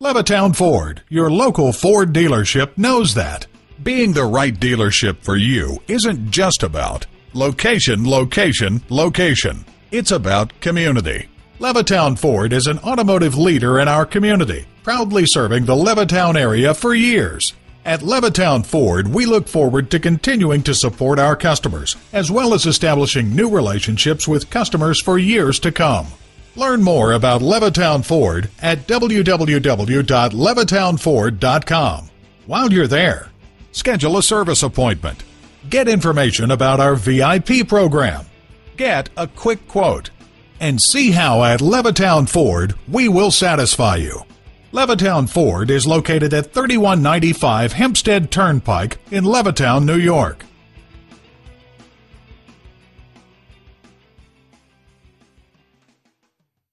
Levittown Ford, your local Ford dealership, knows that. Being the right dealership for you isn't just about location, location, location. It's about community. Levittown Ford is an automotive leader in our community, proudly serving the Levittown area for years. At Levittown Ford, we look forward to continuing to support our customers, as well as establishing new relationships with customers for years to come. Learn more about Levittown Ford at www.levittownford.com. While you're there, schedule a service appointment. Get information about our VIP program. Get a quick quote. And see how at Levittown Ford we will satisfy you. Levittown Ford is located at 3195 Hempstead Turnpike in Levittown, New York.